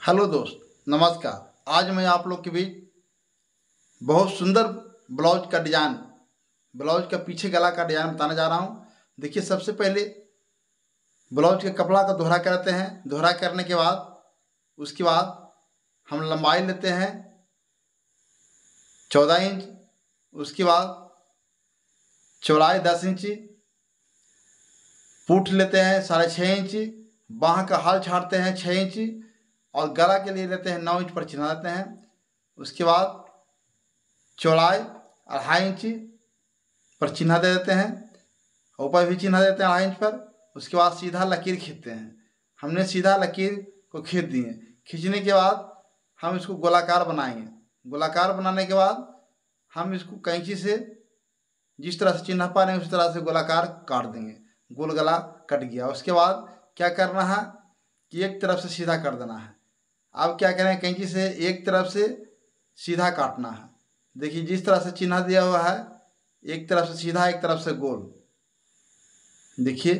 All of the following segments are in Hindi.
हेलो दोस्त, नमस्कार। आज मैं आप लोग के बीच बहुत सुंदर ब्लाउज का डिज़ाइन, ब्लाउज का पीछे गला का डिज़ाइन बताने जा रहा हूँ। देखिए, सबसे पहले ब्लाउज के कपड़ा का दोहरा करते हैं। दोहरा करने के बाद, उसके बाद हम लंबाई लेते हैं, चौदह इंच। उसके बाद चौड़ाई दस इंची। पूठ लेते हैं साढ़े छः इंची। बाह का हाल छाड़ते हैं छः इंची। और गला के लिए लेते हैं नौ इंच पर चिन्हा देते हैं। उसके बाद चौड़ाई अढ़ाई इंच पर चिन्हा दे देते हैं। ऊपर भी चिन्हा देते हैं अढ़ाई इंच पर। उसके बाद सीधा लकीर खींचते हैं। हमने सीधा लकीर को खींच दिए। खींचने के बाद हम इसको गोलाकार बनाएँगे। गोलाकार बनाने के बाद हम इसको कैंची से जिस तरह से चिन्ह पा रहे हैं, उस तरह से गोलाकार काट देंगे। गोल गला कट गया। उसके बाद क्या करना है कि एक तरफ़ से सीधा कर देना है। अब क्या करें कैंची से एक तरफ़ से सीधा काटना है। देखिए, जिस तरह से चिन्ह दिया हुआ है, एक तरफ़ से सीधा, एक तरफ़ से गोल। देखिए,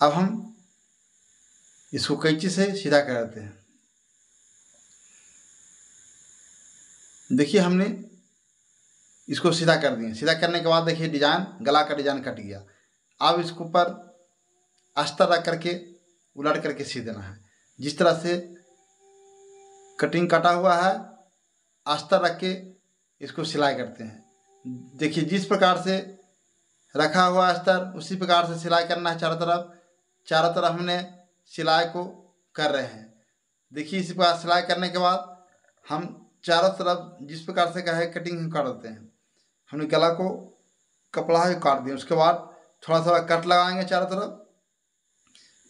अब हम इसको कैंची से सीधा कर देते हैं। देखिए, हमने इसको सीधा कर दिए सीधा करने के बाद देखिए, डिज़ाइन, गला का डिज़ाइन कट गया। अब इसके ऊपर अस्तर रख करके, उलट करके सी देना है। जिस तरह से कटिंग कटा हुआ है अस्तर रख के इसको सिलाई करते हैं। देखिए, जिस प्रकार से रखा हुआ अस्तर उसी प्रकार से सिलाई करना है चारों तरफ़। चारों तरफ़ हमने सिलाई को कर रहे हैं। देखिए, इसी प्रकार सिलाई करने के बाद हम चारों तरफ़ जिस प्रकार से कहे, कटिंग कर देते हैं। हमने गला को कपड़ा ही काट दिया। उसके बाद थोड़ा थोड़ा कट लगाएँगे चारों तरफ़।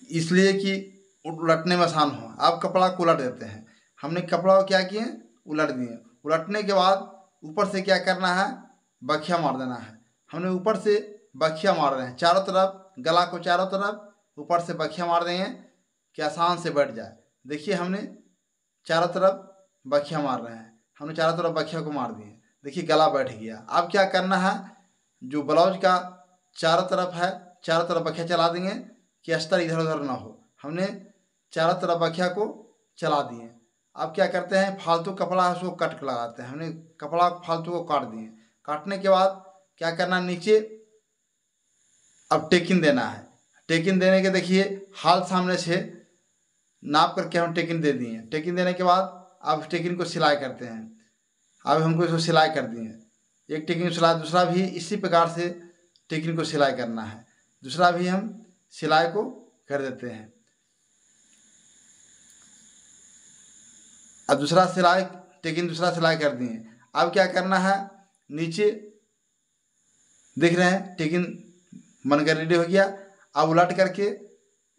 इसलिए कि उलटने में आसान हो। आप कपड़ा को उलट देते हैं। हमने कपड़ा क्या किए? उलट दिए। उलटने के बाद ऊपर से क्या करना है? बखिया मार देना है। हमने ऊपर से बखिया मार रहे हैं। चारों तरफ़, गला को चारों तरफ़ ऊपर से बखिया मार देंगे कि आसान से बैठ जाए। देखिए, हमने चारों तरफ़ बखिया मार रहे हैं। हमने चारों तरफ़ बखिया को मार दिए। देखिए, गला बैठ गया। अब क्या करना है? जो ब्लाउज का चारों तरफ़ है, चारों तरफ़ बखिया चला देंगे कि अस्तर इधर उधर ना हो। हमने चारों तरफ़ बखिया को चला दिए। अब क्या करते हैं, फालतू कपड़ा है उसको कट लगाते हैं। हमने कपड़ा फालतू को काट दिए। काटने के बाद क्या करना नीचे अब टेकिन देना है। टेकिन देने के देखिए, हाल सामने से नाप करके हम टेकिन दे दिए। टेकिन देने के बाद अब टेकिन को सिलाई करते हैं। अब हमको इसको सिलाई कर दिए। एक टेकिन सिलाई, दूसरा भी इसी प्रकार से टेकिन को सिलाई करना है। दूसरा भी हम सिलाई को कर देते हैं। अब दूसरा सिलाई टेकिन दूसरा सिलाई कर दिए अब क्या करना है? नीचे देख रहे हैं टेकिन बनकर रेडी हो गया। अब उलट करके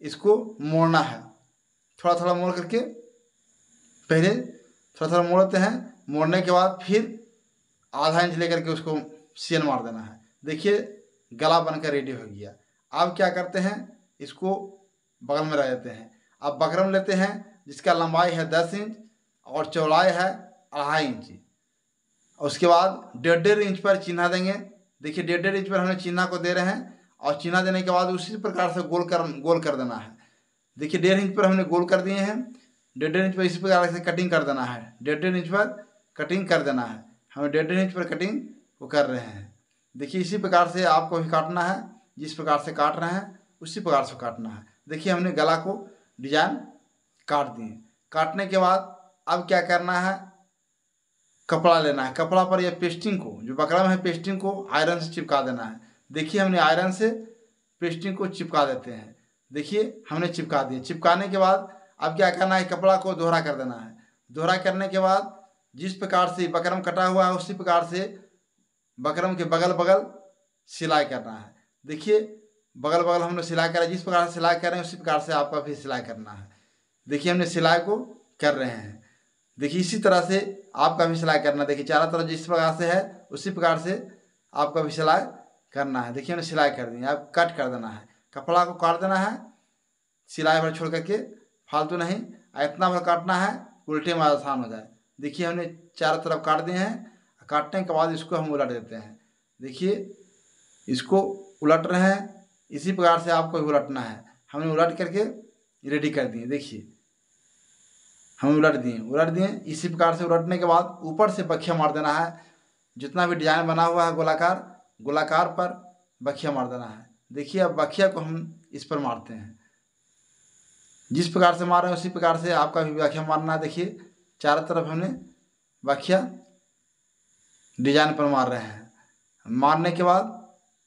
इसको मोड़ना है। थोड़ा थोड़ा मोड़ करके पहले थोड़ा थोड़ा मोड़ते हैं। मोड़ने के बाद फिर आधा इंच लेकर के उसको सीन मार देना है। देखिए, गला बनकर रेडी हो गया। अब क्या करते हैं? इसको बगल में रह देते हैं। अब बकरम लेते हैं, जिसका लंबाई है दस इंच और चौड़ाई है अढ़ाई इंच। उसके बाद डेढ़ डेढ़ इंच पर चिन्हा देंगे। देखिए, डेढ़ डेढ़ इंच पर हमने चिन्हा को दे रहे हैं और चिन्हा देने के बाद उसी प्रकार से गोल कर गोल कर देना है। देखिए, डेढ़ इंच पर हमने गोल कर दिए हैं। डेढ़ डेढ़ इंच पर इसी प्रकार से कटिंग कर देना है। डेढ़ डेढ़ इंच पर कटिंग कर देना है। हमें डेढ़ डेढ़ इंच पर कटिंग वो कर रहे हैं। देखिए, इसी प्रकार से आपको भी काटना है। जिस प्रकार से काट रहे हैं, उसी प्रकार से काटना है। देखिए, हमने गला को डिज़ाइन काट दिए। काटने के बाद अब क्या करना है? कपड़ा लेना है। कपड़ा पर यह पेस्टिंग को, जो बकरम है पेस्टिंग को, आयरन से चिपका देना है। देखिए, हमने आयरन से पेस्टिंग को चिपका देते हैं। देखिए, हमने चिपका दिए चिपकाने के बाद अब क्या करना है? कपड़ा को दोहरा कर देना है। दोहरा करने के बाद जिस प्रकार से बकरम कटा हुआ है, उसी प्रकार से बकरम के बगल बगल सिलाई करना है। देखिए बगल बगल हमने सिलाई करा, जिस प्रकार से सिलाई कर रहे हैं, उसी प्रकार से आपका भी सिलाई करना है। देखिए, हमने सिलाई को कर रहे हैं। देखिए, इसी तरह से आपका भी सिलाई करना। देखिए, चारों तरफ़ जिस प्रकार से है, उसी प्रकार से आपका भी सिलाई करना है। देखिए, हमने सिलाई कर दी आप कट कर देना है। कपड़ा को काट देना है, सिलाई भर छोड़ करके, फालतू नहीं इतना भर काटना है, उल्टे में आसान हो जाए। देखिए, हमने चारों तरफ़ काट दिए हैं, काटने के बाद इसको हम उलट देते हैं। देखिए, इसको उलट रहे हैं, इसी प्रकार से आपको भी उलटना है। हमने उलट करके रेडी कर दिए। देखिए हम उलट दिए उलट दिए। इसी प्रकार से उलटने के बाद ऊपर से बखिया मार देना है। जितना भी डिज़ाइन बना हुआ है गोलाकार गोलाकार पर बखिया मार देना है। देखिए, अब बखिया को हम इस पर मारते हैं। जिस प्रकार से मार रहे हैं, उसी प्रकार से आपका भी बखिया मारना है। देखिए, चारों तरफ़ हमने बखिया डिज़ाइन पर मार रहे हैं। मारने के बाद,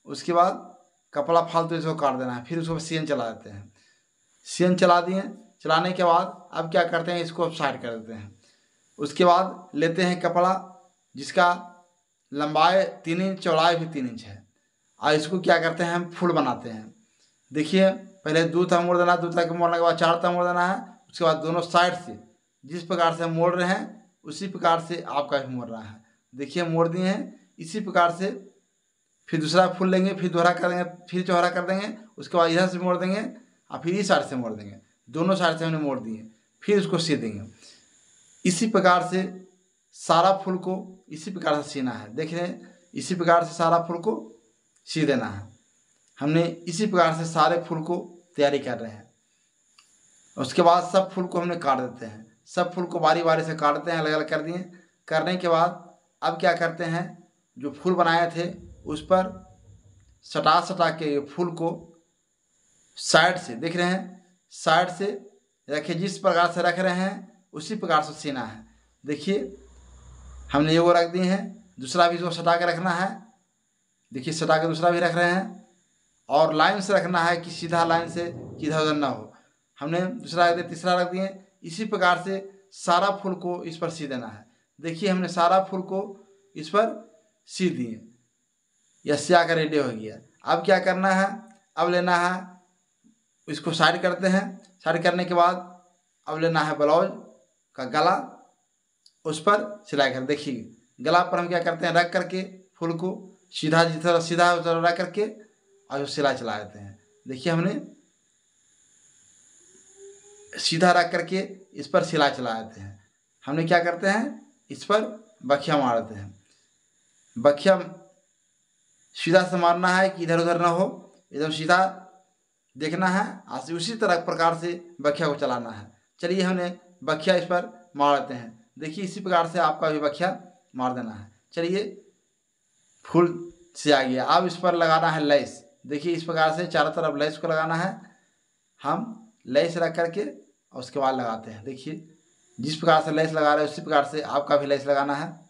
उसके बाद कपड़ा फालतू इसको काट देना है। फिर उसको सीएन चला देते हैं। सीएन चला दिए चलाने के बाद अब क्या करते हैं, इसको अब साइड कर देते हैं। उसके बाद लेते हैं कपड़ा, जिसका लंबाई तीन इंच, चौड़ाई भी तीन इंच है। और इसको क्या करते हैं, हम फूल बनाते हैं। देखिए, पहले दो तक मोड़ देना, दो तक मोड़ने के बाद चार तक मोड़ देना है। उसके बाद दोनों साइड से, जिस प्रकार से हम मोड़ रहे हैं, उसी प्रकार से आपका भी मोड़ रहा है। देखिए, मोड़ दिए हैं, इसी प्रकार से फिर दूसरा फूल लेंगे, फिर दोहरा कर देंगे फिर चौहरा कर देंगे, उसके बाद इधर से मोड़ देंगे, और फिर इस साइड से मोड़ देंगे। दोनों साइड से हमने मोड़ दिए। फिर उसको सी देंगे। इसी प्रकार से सारा फूल को इसी प्रकार से सीना है। देख रहे हैं, इसी प्रकार से सारा फूल को सी देना है। हमने इसी प्रकार से सारे फूल को तैयारी कर रहे हैं। उसके बाद सब फूल को हमने काट देते हैं। सब फूल को बारी बारी से काटते हैं अलग अलग कर दिए। करने के बाद अब क्या करते हैं, जो फूल बनाए थे, उस पर सटा सटा के फूल को साइड से, देख रहे हैं साइड से रखे, जिस प्रकार से रख रहे हैं, उसी प्रकार से सीना है। देखिए, हमने ये वो रख दिए हैं, दूसरा भी इसको सटा के रखना है। देखिए, सटा के दूसरा भी रख रहे हैं, और लाइन से रखना है कि सीधा लाइन से इधर उधर ना हो। हमने दूसरा रख दिया, तीसरा रख दिए, इसी प्रकार से सारा फूल को इस पर सी देना है। देखिए, हमने सारा फूल को इस पर सी दिए। या सिया का रेडी हो गया। अब क्या करना है? अब लेना है इसको साइड करते हैं। साइड करने के बाद अब लेना है ब्लाउज का गला। उस पर सिलाई कर, देखिए, गला पर हम क्या करते हैं, रख करके फूल को सीधा जिस तरह, सीधा उस तरह रख करके और सिलाई चला देते हैं। देखिए हमने सीधा रख करके इस पर सिलाई चला देते हैं। हमने क्या करते हैं, इस पर बखिया मार देते हैं। बखिया सीधा से मारना है कि इधर उधर ना हो। एकदम सीधा देखना है, आज उसी तरह प्रकार से बखिया को चलाना है। चलिए हमने बखिया इस पर मार देते हैं। देखिए, इसी प्रकार से आपका भी बखिया मार देना है। चलिए, फूल से आ गया अब इस पर लगाना है लेस। देखिए, इस प्रकार से चारों तरफ़ लेस को लगाना है। हम लेस रख करके और उसके बाद लगाते हैं। देखिए, जिस प्रकार से लेस लगा रहे हैं, उसी प्रकार से आपका भी लेस लगाना है।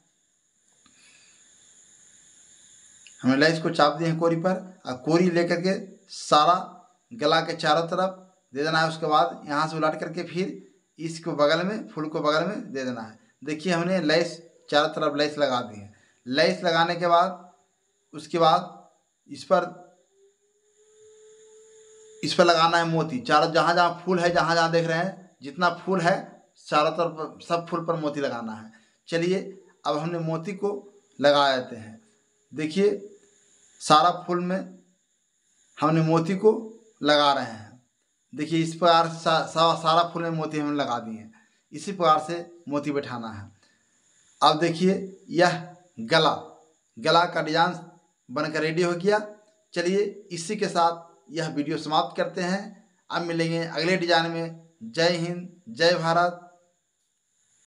हमने लेस को चाप दिए हैं कोरी पर। और कोरी लेकर के सारा गला के चारों तरफ़ दे देना है उसके बाद यहाँ से उलट करके फिर इसको बगल में, फूल को बगल में दे देना है। देखिए हमने लेस, चारों तरफ़ लेस लगा दी है। लेस लगाने के बाद, उसके बाद इस पर इस पर लगाना है मोती। चारों, जहाँ जहाँ फूल है, जहाँ जहाँ देख रहे हैं, जितना फूल है, चारों तरफ़ सब फूल पर मोती लगाना है। चलिए, अब हमने मोती को लगा देते हैं। देखिए, सारा फूल में हमने मोती को लगा रहे हैं। देखिए इस प्रकार सा, सा, सारा फूल में मोती हमने लगा दिए हैं। इसी प्रकार से मोती बैठाना है। अब देखिए यह गला गला का डिज़ाइन बनकर रेडी हो गया। चलिए इसी के साथ यह वीडियो समाप्त करते हैं। अब मिलेंगे अगले डिज़ाइन में। जय हिंद जय भारत।